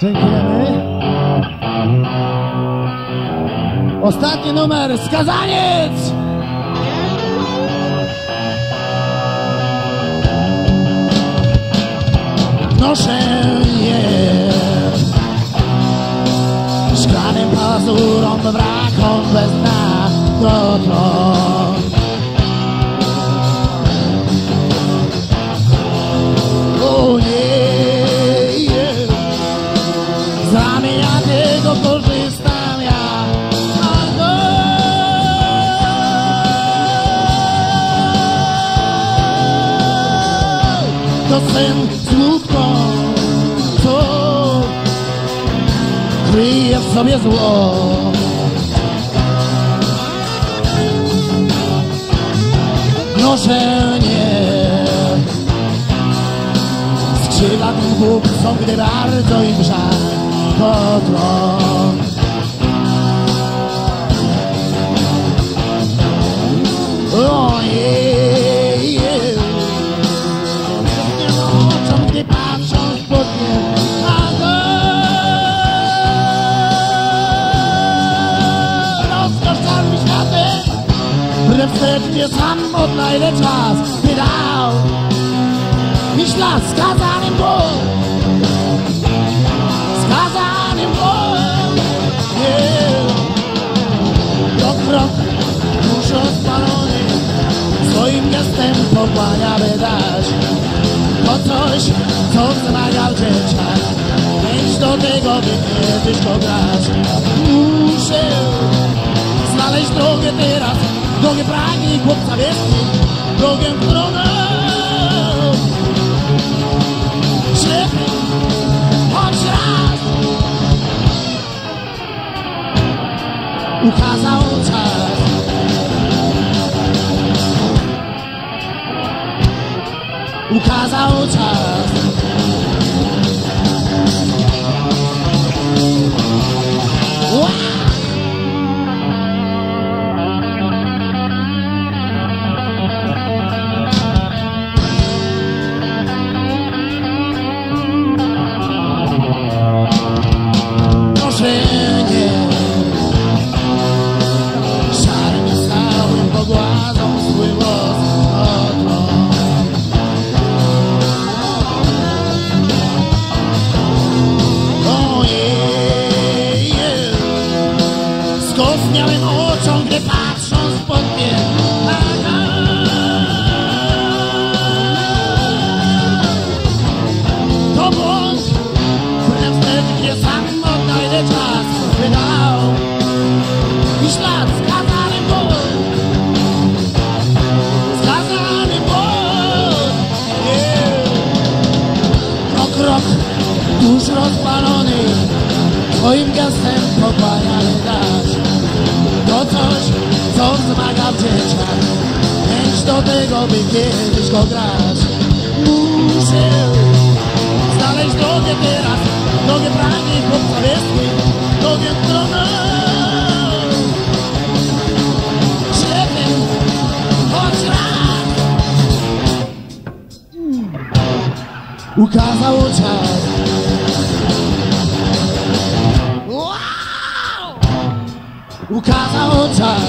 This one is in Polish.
Dziękujemy. Ostatni numer, Skazaniec! Noszę je Szklanym pazurom brakom bez dna dotąd To sen smutno Co kryje w sobie zło. Noszenie skrzydlatym chłopcom, gdy bardzo im żal tron. Ojej, wbrew wstecz sam odnajdę czas, by dał Myśla skazanym był Skazanym był Nie. Krok, krok Muszę odpalony Swoim gestem pokłania by dać To coś, co wzmaga w dzieciach Chęć do tego, by kiedyś to grać Muszę Znaleźć drogę teraz Drogę pragnie chłopca wielki Drogę, którą ślepy, choć raz ukazał czas. Ukazał czas. miałem oczom, gdy pan dzieciach Chęć do tego, by kiedyś go grać Muszę znaleźć drogę teraz Drogę pragnie chłopca wielki Drogę, którą raz. Ukazał czas! Ukazał czas